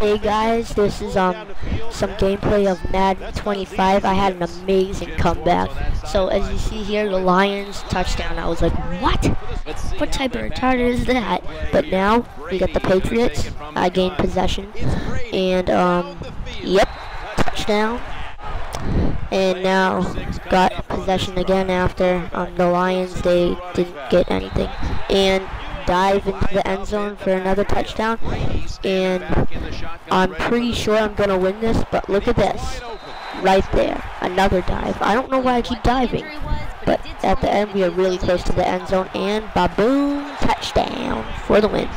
Hey guys, this is um some gameplay of Madden 25. I had an amazing comeback. So as you see here, the Lions touchdown. I was like, what? What type of retarded is that? But now we got the Patriots. I gained possession, and um, yep, touchdown. And now got possession again after um, the Lions. They didn't get anything, and dive into the end zone for another touchdown. And I'm pretty sure I'm going to win this, but look at this. Right there. Another dive. I don't know why I keep diving. But at the end, we are really close to the end zone. And baboom, touchdown for the win.